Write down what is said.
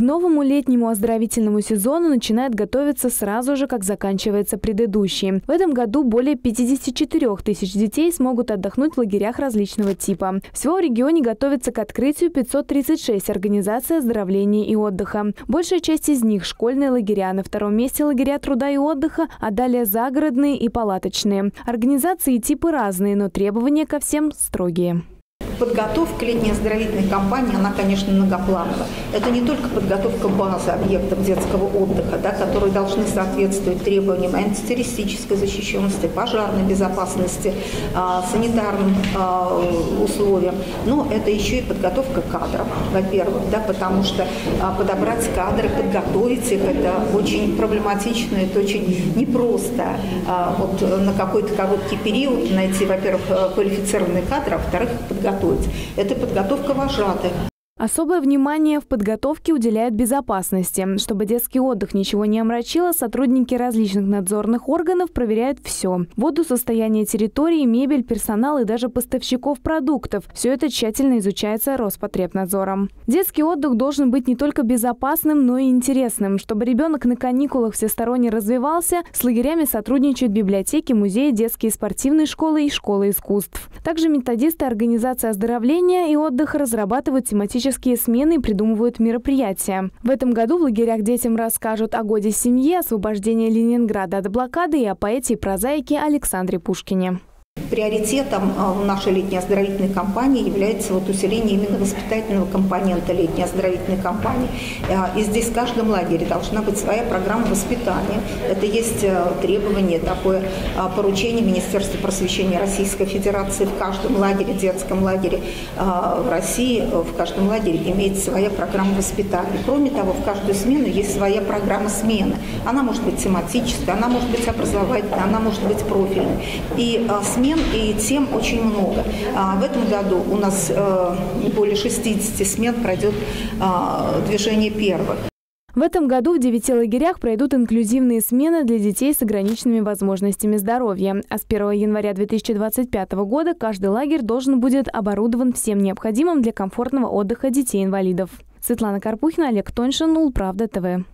К новому летнему оздоровительному сезону начинает готовиться сразу же, как заканчивается предыдущий. В этом году более 54 тысяч детей смогут отдохнуть в лагерях различного типа. Всего в регионе готовится к открытию 536 организаций оздоровления и отдыха. Большая часть из них – школьные лагеря, на втором месте лагеря труда и отдыха, а далее загородные и палаточные. Организации и типы разные, но требования ко всем строгие. Подготовка летней оздоровительной кампании, она, конечно, многоплановая. Это не только подготовка базы объектов детского отдыха, да, которые должны соответствовать требованиям антитеррористической защищенности, пожарной безопасности, а, санитарным а, условиям, но это еще и подготовка кадров, во-первых, да, потому что а, подобрать кадры, подготовить их, это очень проблематично, это очень непросто. А, вот на какой-то короткий период найти, во-первых, квалифицированные кадры, а во-вторых, подготовить делать. Это подготовка вожатых. Особое внимание в подготовке уделяют безопасности. Чтобы детский отдых ничего не омрачило, сотрудники различных надзорных органов проверяют все. Воду, состояние территории, мебель, персонал и даже поставщиков продуктов. Все это тщательно изучается Роспотребнадзором. Детский отдых должен быть не только безопасным, но и интересным. Чтобы ребенок на каникулах всесторонне развивался, с лагерями сотрудничают библиотеки, музеи, детские спортивные школы и школы искусств. Также методисты организации оздоровления и отдыха разрабатывают тематические тематические смены придумывают мероприятия. В этом году в лагерях детям расскажут о годе семьи, освобождении Ленинграда от блокады и о поэте и прозаике Александре Пушкине. Приоритетом а, в нашей летней оздоровительной кампании является вот усиление именно воспитательного компонента летней оздоровительной кампании. А, и здесь в каждом лагере должна быть своя программа воспитания. Это есть а, требование, такое поручение Министерства просвещения Российской Федерации в каждом лагере, детском лагере в России, в каждом лагере имеется своя программа воспитания. Кроме того, в каждую смену есть своя программа смены. Она может быть тематическая, она может быть образовательная, она может быть профильной. И смен и тем очень много. А в этом году у нас э, более 60 смен пройдет э, движение первых. В этом году в девяти лагерях пройдут инклюзивные смены для детей с ограниченными возможностями здоровья. А с 1 января 2025 года каждый лагерь должен будет оборудован всем необходимым для комфортного отдыха детей-инвалидов. Светлана Карпухина, Олег Тоньшин, Улправда ТВ.